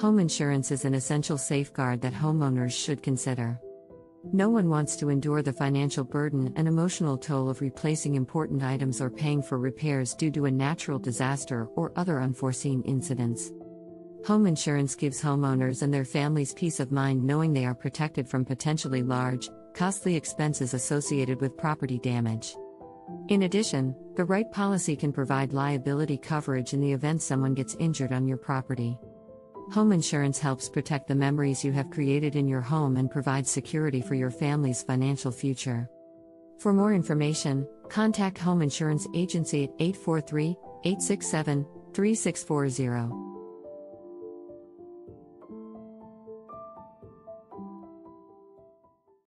Home insurance is an essential safeguard that homeowners should consider. No one wants to endure the financial burden and emotional toll of replacing important items or paying for repairs due to a natural disaster or other unforeseen incidents. Home insurance gives homeowners and their families peace of mind knowing they are protected from potentially large, costly expenses associated with property damage. In addition, the right policy can provide liability coverage in the event someone gets injured on your property. Home insurance helps protect the memories you have created in your home and provides security for your family's financial future. For more information, contact Home Insurance Agency at 843 867 3640.